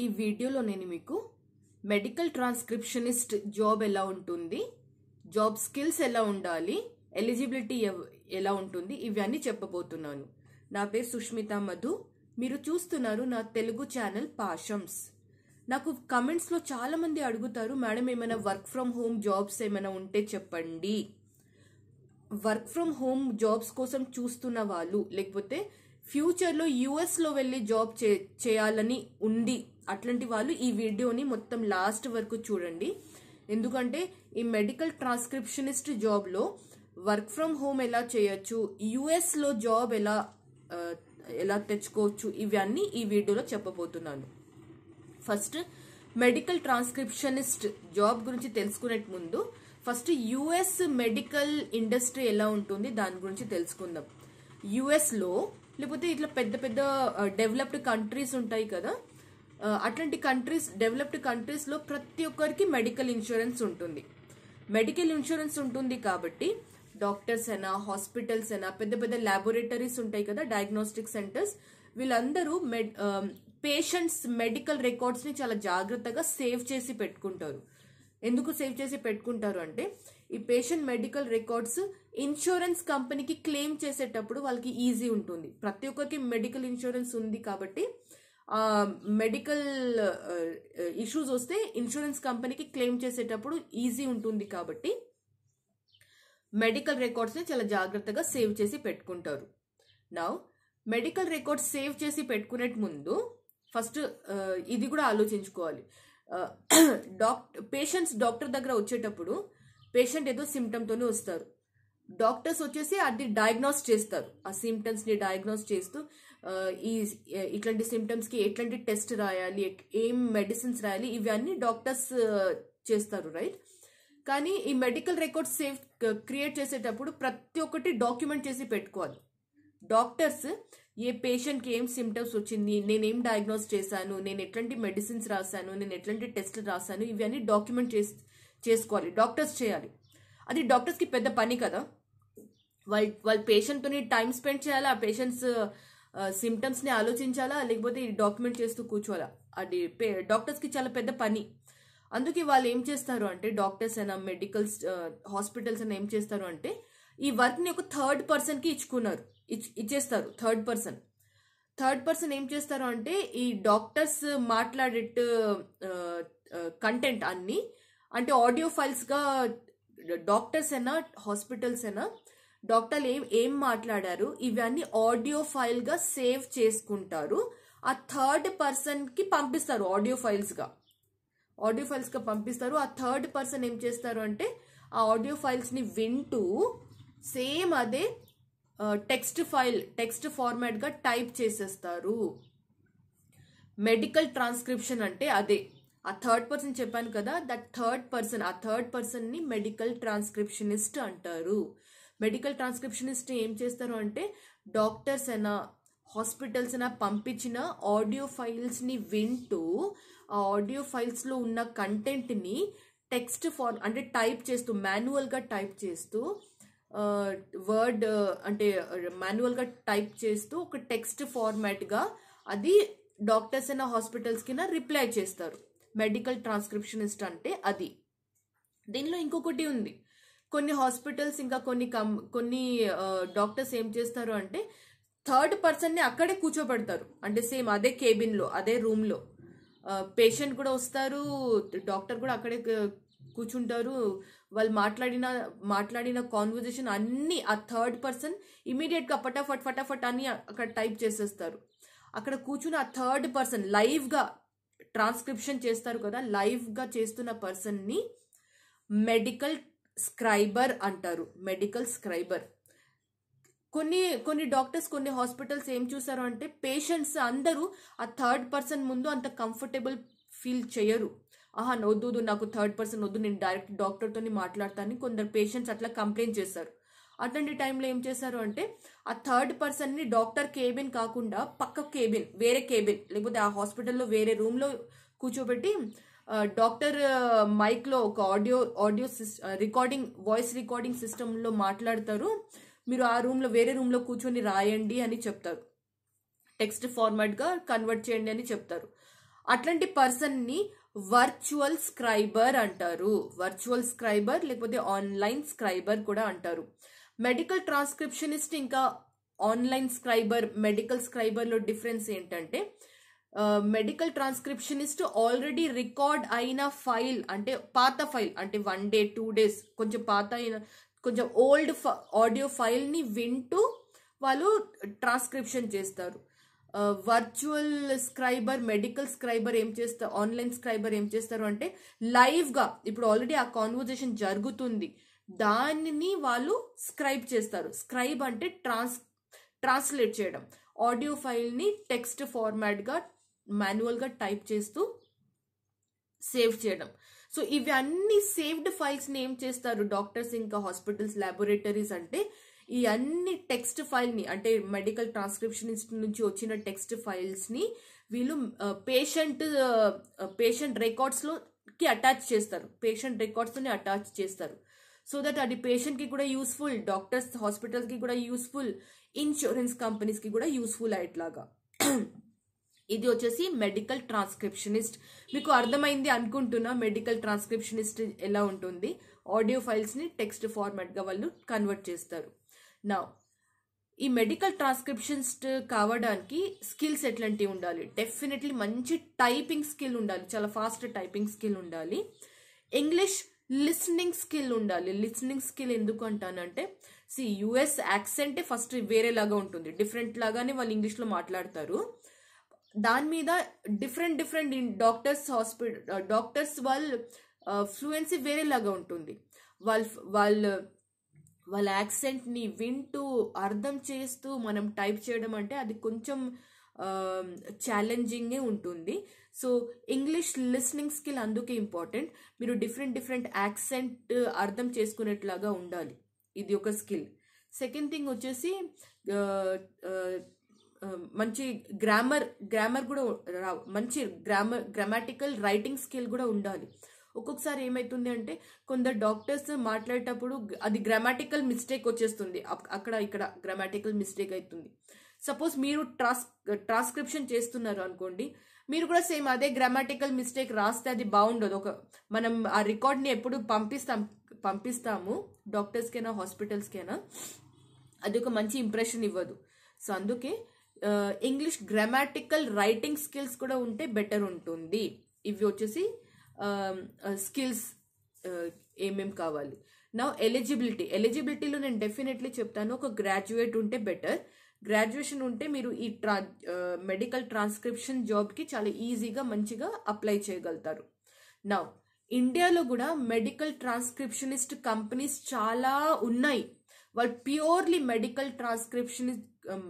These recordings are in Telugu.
ఈ వీడియోలో నేను మీకు మెడికల్ ట్రాన్స్క్రిప్షనిస్ట్ జాబ్ ఎలా ఉంటుంది జాబ్ స్కిల్స్ ఎలా ఉండాలి ఎలిజిబిలిటీ ఎవ్- ఎలా ఉంటుంది ఇవన్నీ చెప్పబోతున్నాను. నా పేరు సుష్మిత మధు. మీరు చూస్తున్నారు నా తెలుగు ఛానల్ పాషమ్స్ నాకు కమెంట్స్లో చాలామంది అడుగుతారు మేడం ఏమైనా వర్క్ ఫ్రమ్ హోమ్ జాబ్స్ ఏమైనా ఉంటే చెప్పండి. వర్క్ ఫ్రమ్ హోమ్ జాబ్స్ కోసం చూస్తున్న వాళ్ళు లేకపోతే ఫ్యూచర్లో యుఎస్లో వెళ్ళి జాబ్ చే చేయాలని ఉంది. అట్లాంటి వాళ్ళు ఈ వీడియోని మొత్తం లాస్ట్ వరకు చూడండి. ఎందుకంటే ఈ మెడికల్ ట్రాన్స్క్రిప్షనిస్ట్ జాబ్లో వర్క్ ఫ్రమ్ హోమ్ ఎలా చేయొచ్చు యుఎస్లో జాబ్ ఎలా ఎలా తెచ్చుకోవచ్చు ఇవన్నీ ఈ వీడియోలో చెప్పబోతున్నాను. ఫస్ట్ మెడికల్ ట్రాన్స్క్రిప్షనిస్ట్ జాబ్ గురించి తెలుసుకునే ముందు ఫస్ట్ యుఎస్ మెడికల్ ఇండస్ట్రీ ఎలా ఉంటుంది దాని గురించి తెలుసుకుందాం. యుఎస్లో లో లేకపోతే ఇట్లా పెద్ద పెద్ద డెవలప్డ్ కంట్రీస్ ఉంటాయి కదా. అట్లాంటి కంట్రీస్ డెవలప్డ్ కంట్రీస్లో ప్రతి ఒక్కరికి మెడికల్ ఇన్సూరెన్స్ ఉంటుంది. మెడికల్ ఇన్సూరెన్స్ ఉంటుంది కాబట్టి డాక్టర్స్ అయినా హాస్పిటల్స్ అయినా పెద్ద పెద్ద ల్యాబొరేటరీస్ ఉంటాయి కదా డయాగ్నోస్టిక్ సెంటర్స్ వీళ్ళందరూ మెడ్ పేషెంట్స్ మెడికల్ రికార్డ్స్ని చాలా జాగ్రత్తగా సేవ్ చేసి పెట్టుకుంటారు. ఎందుకు సేవ్ చేసి పెట్టుకుంటారు అంటే ఈ పేషెంట్ మెడికల్ రికార్డ్స్ ఇన్సూరెన్స్ కంపెనీకి క్లెయిమ్ చేసేటప్పుడు వాళ్ళకి ఈజీ ఉంటుంది. ప్రతి ఒక్కరికి మెడికల్ ఇన్సూరెన్స్ ఉంది కాబట్టి మెడికల్ ఇష్యూస్ వస్తే ఇన్సూరెన్స్ కంపెనీకి క్లెయిమ్ చేసేటప్పుడు ఈజీ ఉంటుంది కాబట్టి మెడికల్ రికార్డ్స్ని చాలా జాగ్రత్తగా సేవ్ చేసి పెట్టుకుంటారు. నా మెడికల్ రికార్డ్స్ సేవ్ చేసి పెట్టుకునే ముందు ఫస్ట్ ఇది కూడా ఆలోచించుకోవాలి. డాక్టర్ పేషెంట్స్ డాక్టర్ దగ్గర వచ్చేటప్పుడు పేషెంట్ ఏదో సిమ్టమ్తోనే వస్తారు. డాక్టర్స్ వచ్చేసి అది డయాగ్నోస్ చేస్తారు. ఆ సిమ్టమ్స్ని డయాగ్నోస్ చేస్తూ ఈ ఇట్లాంటి సిమ్టమ్స్కి ఎట్లాంటి టెస్ట్ రాయాలి ఏం మెడిసిన్స్ రాయాలి ఇవన్నీ డాక్టర్స్ చేస్తారు రైట్ కానీ ఈ మెడికల్ రికార్డ్స్ సేవ్ క్రియేట్ చేసేటప్పుడు ప్రతి ఒక్కటి డాక్యుమెంట్ చేసి పెట్టుకోవాలి. డాక్టర్స్ ఏ పేషెంట్కి ఏం సిమ్టమ్స్ వచ్చింది నేను ఏం డయాగ్నోస్ చేశాను నేను ఎట్లాంటి మెడిసిన్స్ రాశాను నేను ఎట్లాంటి టెస్ట్ రాశాను ఇవన్నీ డాక్యుమెంట్ చేసి చేసుకోవాలి డాక్టర్స్ చేయాలి. అది డాక్టర్స్కి పెద్ద పని కదా. వాళ్ళ వాళ్ళ పేషెంట్తోని టైం స్పెండ్ చేయాలా ఆ పేషెంట్స్ సిమ్టమ్స్ని ఆలోచించాలా లేకపోతే ఈ డాక్యుమెంట్ చేస్తూ కూర్చోవాలా? అది పే- డాక్టర్స్కి చాలా పెద్ద పని. అందుకే వాళ్ళు ఏం చేస్తారు అంటే డాక్టర్స్ అయినా మెడికల్స్ హాస్పిటల్స్ అయినా ఏం చేస్తారు అంటే ఈ వర్క్ని ఒక థర్డ్ పర్సన్కి ఇచ్చుకున్నారు. ఇచ్చేస్తారు థర్డ్ పర్సన్. థర్డ్ పర్సన్ ఏం చేస్తారు అంటే ఈ డాక్టర్స్ మాట్లాడేట్టు కంటెంట్ అన్ని అంటే ఆడియో ఫైల్స్గా డాక్టర్స్ అయినా హాస్పిటల్స్ అయినా డాక్టర్లు ఏం ఏం మాట్లాడారు ఇవన్నీ ఆడియో ఫైల్గా సేవ్ చేసుకుంటారు. ఆ థర్డ్ పర్సన్కి పంపిస్తారు ఆడియో ఫైల్స్గా ఆడియో ఫైల్స్గా పంపిస్తారు. ఆ థర్డ్ పర్సన్ ఏం చేస్తారు అంటే ఆ ఆడియో ఫైల్స్ని వింటూ సేమ్ అదే టెక్స్ట్ ఫైల్ టెక్స్ట్ ఫార్మాట్గా టైప్ చేసేస్తారు. మెడికల్ ట్రాన్స్క్రిప్షన్ అంటే అదే. ఆ థర్డ్ పర్సన్ చెప్పాను కదా దట్ థర్డ్ పర్సన్ ఆ థర్డ్ పర్సన్ని మెడికల్ ట్రాన్స్క్రిప్షనిస్ట్ అంటారు. మెడికల్ ట్రాన్స్క్రిప్షనిస్ట్ ఏం చేస్తారు అంటే డాక్టర్స్ అయినా హాస్పిటల్స్ అయినా పంపించిన ఆడియో ఫైల్స్ని వింటూ ఆ ఆడియో ఫైల్స్లో ఉన్న కంటెంట్ని టెక్స్ట్ ఫార్ అంటే టైప్ చేస్తూ మాన్యువల్గా టైప్ చేస్తూ వర్డ్ అంటే మాన్యువల్గా టైప్ చేస్తూ ఒక టెక్స్ట్ ఫార్మాట్గా అది డాక్టర్స్ అయిన హాస్పిటల్స్ కింద రిప్లై చేస్తారు. మెడికల్ ట్రాన్స్క్రిప్షనిస్ట్ అంటే అది. దీనిలో ఇంకొకటి ఉంది. కొన్ని హాస్పిటల్స్ ఇంకా కొన్ని కం కొన్ని డాక్టర్స్ ఏం చేస్తారు అంటే థర్డ్ పర్సన్ని అక్కడే కూర్చోబెడతారు. అంటే సేమ్ అదే కేబిన్లో అదే రూమ్లో. పేషెంట్ కూడా వస్తారు డాక్టర్ కూడా అక్కడే కూర్చుంటారు. వాళ్ళు మాట్లాడిన మాట్లాడిన కాన్వర్జేషన్ అన్ని ఆ థర్డ్ పర్సన్ ఇమీడియట్గా ఫటాఫట్ ఫటాఫట్ అని అక్కడ టైప్ చేసేస్తారు. అక్కడ కూర్చుని ఆ థర్డ్ పర్సన్ లైవ్గా ట్రాన్స్క్రిప్షన్ చేస్తారు కదా లైవ్గా చేస్తున్న పర్సన్ని మెడికల్ స్క్రైబర్ అంటారు. మెడికల్ స్క్రైబర్ కొన్ని కొన్ని డాక్టర్స్ కొన్ని హాస్పిటల్స్ ఏం చూసారు అంటే పేషెంట్స్ అందరూ ఆ థర్డ్ పర్సన్ ముందు అంత కంఫర్టబుల్ ఫీల్ చేయరు. ఆహా వద్దు నాకు థర్డ్ పర్సన్ వద్దు నేను డైరెక్ట్ డాక్టర్తోని మాట్లాడతాను కొందరు పేషెంట్స్ అట్లా కంప్లైంట్ చేస్తారు అట్లాంటి టైంలో ఏం చేశారు అంటే ఆ థర్డ్ పర్సన్ని డాక్టర్ కేబిన్ కాకుండా పక్క కేబిన్ వేరే కేబిన్ లేకపోతే ఆ హాస్పిటల్లో వేరే రూమ్లో కూర్చోబెట్టి డాక్టర్ మైక్లో ఒక ఆడియో ఆడియో సిస్ రికార్డింగ్ వాయిస్ రికార్డింగ్ సిస్టంలో మాట్లాడతారు. మీరు ఆ రూమ్లో వేరే రూమ్లో కూర్చొని రాయండి అని చెప్తారు. టెక్స్ట్ ఫార్మాట్గా కన్వర్ట్ చేయండి అని చెప్తారు. అట్లాంటి పర్సన్ని వర్చువల్ స్క్రైబర్ అంటారు. వర్చువల్ స్క్రైబర్ లేకపోతే ఆన్లైన్ స్క్రైబర్ కూడా అంటారు. మెడికల్ ట్రాన్స్క్రిప్షనిస్ట్ ఇంకా ఆన్లైన్ స్క్రైబర్ మెడికల్ స్క్రైబర్లో డిఫరెన్స్ ఏంటంటే మెడికల్ ట్రాన్స్క్రిప్షనిస్ట్ ఆల్రెడీ రికార్డ్ అయిన ఫైల్ అంటే పాత ఫైల్ అంటే వన్ డే టూ డేస్ కొంచెం పాత అయిన కొంచెం ఓల్డ్ ఆడియో ఫైల్ని వింటూ వాళ్ళు ట్రాన్స్క్రిప్షన్ చేస్తారు. వర్చువల్ స్క్రైబర్ మెడికల్ స్క్రైబర్ ఏం చేస్తారు ఆన్లైన్ స్క్రైబర్ ఏం చేస్తారు అంటే లైవ్గా ఇప్పుడు ఆల్రెడీ ఆ కాన్వర్జేషన్ జరుగుతుంది. దానిని వాళ్ళు స్క్రైబ్ చేస్తారు. స్క్రైబ్ అంటే ట్రాన్స్ ట్రాన్స్లేట్ చేయడం. ఆడియో ఫైల్ని టెక్స్ట్ ఫార్మాట్గా మాన్యువల్గా టైప్ చేస్తూ సేవ్ చేయడం. సో ఇవి అన్ని సేవ్డ్ ఫైల్స్ని ఏం చేస్తారు? డాక్టర్స్ ఇంకా హాస్పిటల్స్ ల్యాబొరేటరీస్ అంటే ఈ అన్ని టెక్స్ట్ ఫైల్ని అంటే మెడికల్ ట్రాన్స్క్రిప్షనిస్ట్ నుంచి వచ్చిన టెక్స్ట్ ఫైల్స్ని వీళ్ళు పేషెంట్ పేషెంట్ రికార్డ్స్లోకి అటాచ్ చేస్తారు. పేషెంట్ రికార్డ్స్ని అటాచ్ చేస్తారు. సో దట్ అది పేషెంట్కి కూడా యూస్ఫుల్ డాక్టర్స్ హాస్పిటల్స్కి కూడా యూస్ఫుల్ ఇన్సూరెన్స్ కంపెనీస్కి కూడా యూస్ఫుల్ అయ్యేట్లాగా. ఇది వచ్చేసి మెడికల్ ట్రాన్స్క్రిప్షనిస్ట్. మీకు అర్థమైంది అనుకుంటున్నా మెడికల్ ట్రాన్స్క్రిప్షనిస్ట్ ఎలా ఉంటుంది. ఆడియో ఫైల్స్ని టెక్స్ట్ ఫార్మాట్గా వాళ్ళు కన్వర్ట్ చేస్తారు. నా ఈ మెడికల్ ట్రాన్స్క్రిప్షన్స్ కావడానికి స్కిల్స్ ఎట్లాంటివి ఉండాలి? డెఫినెట్లీ మంచి టైపింగ్ స్కిల్ ఉండాలి. చాలా ఫాస్ట్ టైపింగ్ స్కిల్ ఉండాలి. ఇంగ్లీష్ లిస్నింగ్ స్కిల్ ఉండాలి. లిస్నింగ్ స్కిల్ ఎందుకు అంటానంటే సి యుఎస్ యాక్సెంటే ఫస్ట్ వేరేలాగా ఉంటుంది. డిఫరెంట్ లాగానే వాళ్ళు ఇంగ్లీష్లో మాట్లాడతారు. దాని మీద different different doctors hospital doctors వాళ్ళ uh, ఫ్లూయెన్సీ వేరేలాగా ఉంటుంది. వాళ్ళ వాళ్ళ వాళ్ళ యాక్సెంట్ని వింటూ అర్థం చేస్తూ మనం టైప్ చేయడం అంటే అది కొంచెం ఛాలెంజింగే ఉంటుంది. సో ఇంగ్లీష్ లిస్నింగ్ స్కిల్ అందుకే ఇంపార్టెంట్ మీరు డిఫరెంట్ డిఫరెంట్ యాక్సెంట్ అర్థం చేసుకునేట్లాగా ఉండాలి. ఇది ఒక స్కిల్ సెకండ్ థింగ్ వచ్చేసి మంచి గ్రామర్ గ్రామర్ కూడా మంచి గ్రామర్ గ్రామాటికల్ రైటింగ్ స్కిల్ కూడా ఉండాలి. ఒక్కొక్కసారి ఏమవుతుంది అంటే కొందరు డాక్టర్స్ మాట్లాడేటప్పుడు అది గ్రామాటికల్ మిస్టేక్ వచ్చేస్తుంది. అక్కడ ఇక్కడ గ్రామాటికల్ మిస్టేక్ అవుతుంది. సపోజ్ మీరు ట్రాన్స్ ట్రాన్స్క్రిప్షన్ చేస్తున్నారు అనుకోండి మీరు కూడా సేమ్ అదే గ్రామాటికల్ మిస్టేక్ రాస్తే అది బాగుండదు. ఒక మనం ఆ రికార్డ్ని ఎప్పుడు పంపిస్తాం పంపిస్తాము డాక్టర్స్కైనా హాస్పిటల్స్కైనా అది ఒక మంచి ఇంప్రెషన్ ఇవ్వదు. సో అందుకే ఇంగ్లీష్ గ్రామాటికల్ రైటింగ్ స్కిల్స్ కూడా ఉంటే బెటర్ ఉంటుంది. ఇవి వచ్చేసి Um, uh, స్కిల్స్ uh, ఏమేమి కావాలి? నా ఎలిజిబిలిటీ ఎలిజిబిలిటీలో నేను డెఫినెట్లీ చెప్తాను ఒక గ్రాడ్యుయేట్ ఉంటే బెటర్ గ్రాడ్యుయేషన్ ఉంటే మీరు ఈ ట్రా మెడికల్ ట్రాన్స్క్రిప్షన్ జాబ్కి చాలా ఈజీగా మంచిగా అప్లై చేయగలుగుతారు. నా ఇండియాలో కూడా మెడికల్ ట్రాన్స్క్రిప్షనిస్ట్ కంపెనీస్ చాలా ఉన్నాయి. వాళ్ళు purely medical transcription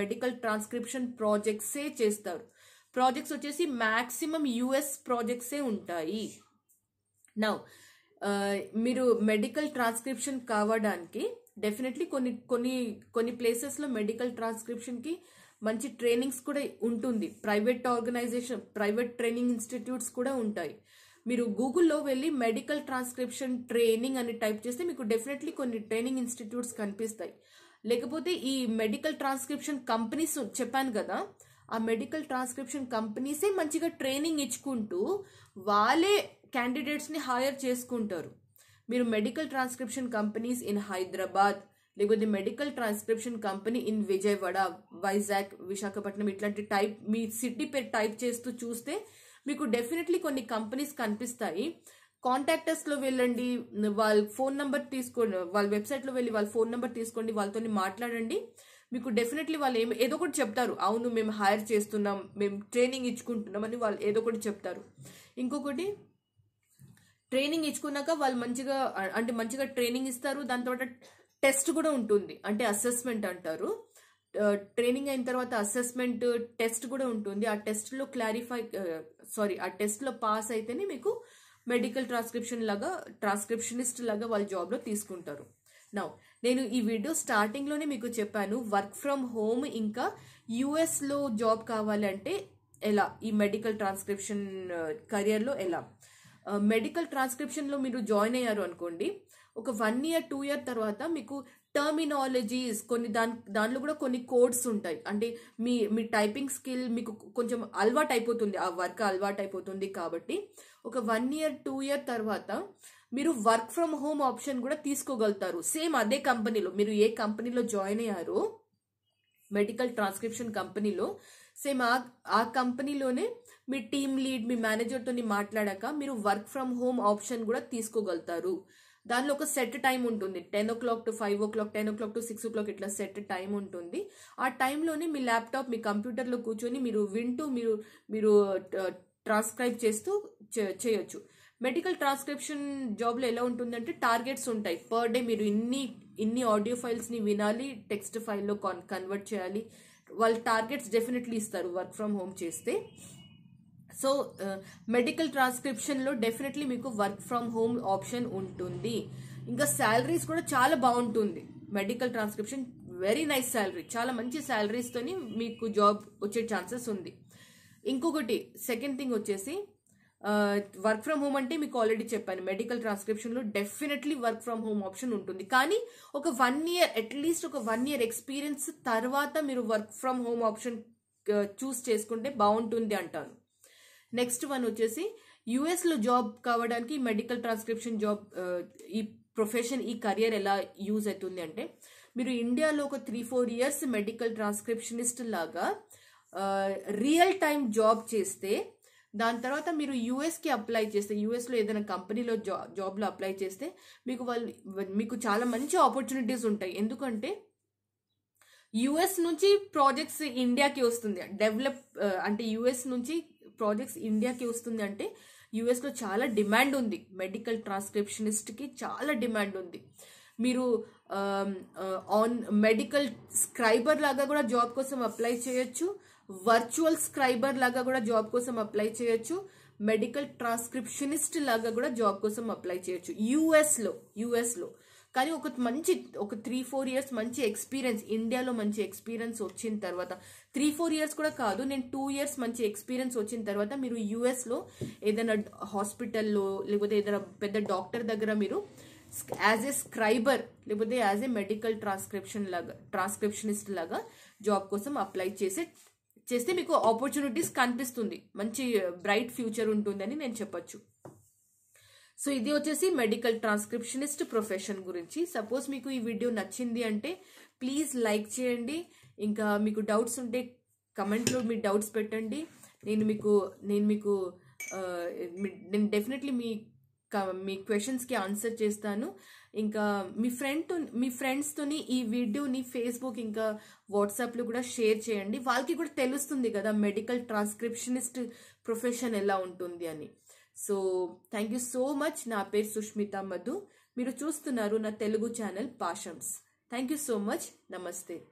medical transcription ప్రాజెక్ట్సే చేస్తారు? ప్రాజెక్ట్స్ వచ్చేసి మ్యాక్సిమం యుఎస్ ప్రాజెక్ట్సే ఉంటాయి. నౌ uh, మీరు మెడికల్ ట్రాన్స్క్రిప్షన్ కావడానికి డెఫినెట్లీ కొన్ని కొన్ని కొన్ని ప్లేసెస్లో మెడికల్ ట్రాన్స్క్రిప్షన్కి మంచి ట్రైనింగ్స్ కూడా ఉంటుంది. Private organisation private training institutes కూడా ఉంటాయి. మీరు గూగుల్లో వెళ్ళి మెడికల్ ట్రాన్స్క్రిప్షన్ ట్రైనింగ్ అని టైప్ చేస్తే మీకు డెఫినెట్లీ కొన్ని ట్రైనింగ్ ఇన్స్టిట్యూట్స్ కనిపిస్తాయి. లేకపోతే ఈ మెడికల్ ట్రాన్స్క్రిప్షన్ కంపెనీస్ చెప్పాను కదా ఆ మెడికల్ ట్రాన్స్క్రిప్షన్ కంపెనీసే మంచిగా ట్రైనింగ్ ఇచ్చుకుంటూ వాళ్ళే క్యాండిడేట్స్ని హైర్ చేసుకుంటారు. మీరు medical transcription companies in Hyderabad లేకపోతే medical transcription company in Vijayawada Vizag Visakhapatnam ఇట్లాంటి టైప్ మీ సిటీ పేరు టైప్ చేస్తూ చూస్తే మీకు డెఫినెట్లీ కొన్ని కంపెనీస్ కనిపిస్తాయి. కాంటాక్టర్స్లో వెళ్ళండి. వాళ్ళ ఫోన్ నెంబర్ తీసుకోండి. వాళ్ళ వెబ్సైట్లో వెళ్ళి వాళ్ళ ఫోన్ నెంబర్ తీసుకోండి. వాళ్ళతో మాట్లాడండి. మీకు డెఫినెట్లీ వాళ్ళు ఏమి ఏదో ఒకటి చెప్తారు. అవును మేము హైర్ చేస్తున్నాం. మేము ట్రైనింగ్ ఇచ్చుకుంటున్నాం అని వాళ్ళు ఏదో ఒకటి చెప్తారు. ఇంకొకటి ట్రైనింగ్ ఇచ్చుకున్నాక వాళ్ళు మంచిగా అంటే మంచిగా ట్రైనింగ్ ఇస్తారు. దాని తర్వాత టెస్ట్ కూడా ఉంటుంది. అంటే అసెస్మెంట్ అంటారు. ట్రైనింగ్ అయిన తర్వాత అసెస్మెంట్ టెస్ట్ కూడా ఉంటుంది. ఆ టెస్ట్లో క్లారిఫై సారీ ఆ టెస్ట్లో పాస్ అయితేనే మీకు మెడికల్ ట్రాన్స్క్రిప్షన్ లాగా ట్రాన్స్క్రిప్షనిస్ట్ లాగా వాళ్ళ జాబ్లో తీసుకుంటారు. నౌ నేను ఈ వీడియో స్టార్టింగ్లోనే మీకు చెప్పాను. వర్క్ ఫ్రమ్ హోమ్ ఇంకా యుఎస్లో జాబ్ కావాలంటే ఎలా? ఈ మెడికల్ ట్రాన్స్క్రిప్షన్ కెరియర్లో ఎలా? మెడికల్ ట్రాన్స్క్రిప్షన్లో మీరు జాయిన్ అయ్యారు అనుకోండి ఒక వన్ ఇయర్ టూ ఇయర్ తర్వాత మీకు టర్మినాలజీస్ కొన్ని దాని దానిలో కూడా కొన్ని కోడ్స్ ఉంటాయి. అంటే మీ మీ టైపింగ్ స్కిల్ మీకు కొంచెం అలవాటు అయిపోతుంది. ఆ వర్క్ అలవాటు అయిపోతుంది కాబట్టి ఒక వన్ ఇయర్ టూ ఇయర్ తర్వాత మీరు వర్క్ ఫ్రమ్ హోమ్ ఆప్షన్ కూడా తీసుకోగలుగుతారు. సేమ్ అదే కంపెనీలో మీరు ఏ కంపెనీలో జాయిన్ అయ్యారో మెడికల్ ట్రాన్స్క్రిప్షన్ కంపెనీలో సేమ్ ఆ ఆ కంపెనీలోనే మీ టీమ్ లీడ్ మీ మేనేజర్తో మాట్లాడాక మీరు వర్క్ ఫ్రమ్ హోమ్ ఆప్షన్ కూడా తీసుకోగలుగుతారు. దానిలో ఒక సెట్ టైం ఉంటుంది. Ten o'clock to five o'clock ten o'clock to six o'clock ఇట్లా సెట్ టైం ఉంటుంది. ఆ టైంలోనే మీ ల్యాప్టాప్ మీ కంప్యూటర్లో కూర్చొని మీరు వింటూ మీరు మీరు ట్రాన్స్క్రైబ్ చేస్తూ చేయొచ్చు. మెడికల్ ట్రాన్స్క్రిప్షన్ జాబ్లో ఎలా ఉంటుందంటే టార్గెట్స్ ఉంటాయి. పర్ డే మీరు ఇన్ని ఇన్ని ఆడియో ఫైల్స్ని వినాలి టెక్స్ట్ ఫైల్లో కన్వర్ట్ చేయాలి. వాళ్ళు టార్గెట్స్ డెఫినెట్లీ ఇస్తారు వర్క్ ఫ్రమ్ హోమ్ చేస్తే. సో మెడికల్ ట్రాన్స్క్రిప్షన్లో డెఫినెట్లీ మీకు వర్క్ ఫ్రమ్ హోమ్ ఆప్షన్ ఉంటుంది. ఇంకా శాలరీస్ కూడా చాలా బాగుంటుంది. Medical transcription very nice salary చాలా మంచి శాలరీస్తోని మీకు జాబ్ వచ్చే ఛాన్సెస్ ఉంది. ఇంకొకటి సెకండ్ థింగ్ వచ్చేసి వర్క్ ఫ్రమ్ హోమ్ అంటే మీకు ఆల్రెడీ చెప్పాను. Medical ట్రాన్స్క్రిప్షన్లో definitely work from home option ఉంటుంది. కానీ ఒక వన్ ఇయర్ అట్లీస్ట్ ఒక వన్ ఇయర్ ఎక్స్పీరియన్స్ తర్వాత మీరు work from home option choose చేసుకుంటే బాగుంటుంది అంటాను నెక్స్ట్ వన్ వచ్చేసి యుఎస్లో జాబ్ కావడానికి మెడికల్ ట్రాన్స్క్రిప్షన్ జాబ్ ఈ ప్రొఫెషన్ ఈ కరియర్ ఎలా యూజ్ అవుతుంది అంటే మీరు ఇండియాలో ఒక three four years medical transcriptionist లాగా రియల్ టైం జాబ్ చేస్తే దాని తర్వాత మీరు యూఎస్కి అప్లై చేస్తే యూఎస్లో ఏదైనా కంపెనీలో జా జాబ్లో అప్లై చేస్తే మీకు వాళ్ళు మీకు చాలా మంచి ఆపర్చునిటీస్ ఉంటాయి. ఎందుకంటే యుఎస్ నుంచి ప్రాజెక్ట్స్ ఇండియాకి వస్తుంది. డెవలప్ అంటే యుఎస్ నుంచి ప్రాజెక్ట్స్ ఇండియాకి వస్తుంది అంటే యుఎస్లో చాలా డిమాండ్ ఉంది. మెడికల్ ట్రాన్స్క్రిప్షనిస్ట్కి చాలా డిమాండ్ ఉంది. మీరు ఆన్ మెడికల్ స్క్రైబర్ లాగా కూడా జాబ్ కోసం అప్లై చేయొచ్చు. వర్చువల్ స్క్రైబర్ లాగా కూడా జాబ్ కోసం అప్లై చేయొచ్చు. మెడికల్ ట్రాన్స్క్రిప్షనిస్ట్ లాగా కూడా జాబ్ కోసం అప్లై చేయొచ్చు. యుఎస్లో యుఎస్లో. కానీ ఒక మంచి ఒక త్రీ ఫోర్ ఇయర్స్ మంచి ఎక్స్పీరియన్స్ ఇండియాలో మంచి ఎక్స్పీరియన్స్ వచ్చిన తర్వాత త్రీ ఫోర్ ఇయర్స్ కూడా కాదు నేను టూ ఇయర్స్ మంచి ఎక్స్పీరియన్స్ వచ్చిన తర్వాత మీరు యుఎస్లో ఏదైనా హాస్పిటల్లో లేకపోతే ఏదైనా పెద్ద డాక్టర్ దగ్గర మీరు యాజ్ ఏ స్క్రైబర్ లేకపోతే యాజ్ ఏ మెడికల్ ట్రాన్స్క్రిప్షన్ లాగా ట్రాన్స్క్రిప్షనిస్ట్ లాగా జాబ్ కోసం అప్లై చేసే చేస్తే మీకు ఆపర్చునిటీస్ కనిపిస్తుంది. మంచి బ్రైట్ ఫ్యూచర్ ఉంటుందని నేను చెప్పచ్చు. సో ఇది వచ్చేసి మెడికల్ ట్రాన్స్క్రిప్షనిస్ట్ ప్రొఫెషన్ గురించి. సపోజ్ మీకు ఈ వీడియో నచ్చింది అంటే ప్లీజ్ లైక్ చేయండి. ఇంకా మీకు డౌట్స్ ఉంటే కమెంట్లో మీ డౌట్స్ పెట్టండి. నేను మీకు నేను మీకు మీ- నేను డెఫినెట్లీ మీ క- మీ క్వశ్చన్స్కి ఆన్సర్ చేస్తాను. ఇంకా మీ ఫ్రెండ్ మీ ఫ్రెండ్స్తోని ఈ వీడియోని ఫేస్బుక్ ఇంకా వాట్సాప్లో కూడా షేర్ చేయండి. వాళ్ళకి కూడా తెలుస్తుంది కదా మెడికల్ ట్రాన్స్క్రిప్షనిస్ట్ ప్రొఫెషన్ ఎలా ఉంటుంది అని. So thank you so much నా పేరు సుష్మిత మధు. మీరు చూస్తున్నారు నా Telugu channel Pashams thank you so much నమస్తే.